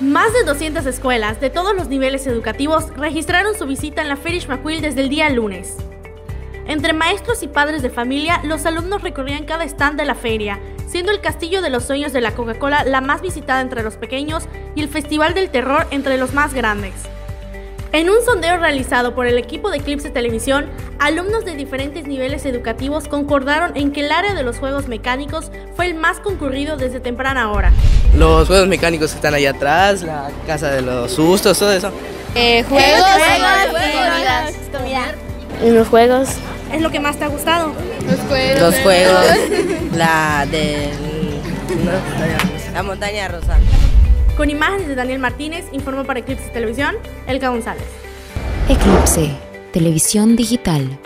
Más de 200 escuelas de todos los niveles educativos registraron su visita en la Feria McQuill desde el día lunes. Entre maestros y padres de familia, los alumnos recorrían cada stand de la feria, siendo el Castillo de los Sueños de la Coca-Cola la más visitada entre los pequeños y el Festival del Terror entre los más grandes. En un sondeo realizado por el equipo de Eclipse Televisión, alumnos de diferentes niveles educativos concordaron en que el área de los juegos mecánicos fue el más concurrido desde temprana hora. Los juegos mecánicos que están allá atrás, la casa de los sustos, todo eso. Eh, juegos, juegos, comida. En los juegos. ¿Es lo que más te ha gustado? Los juegos. Los juegos, la de la montaña rosa. Con imágenes de Daniel Martínez, informó para Eclipse Televisión, Elka González. Eclipse, televisión digital.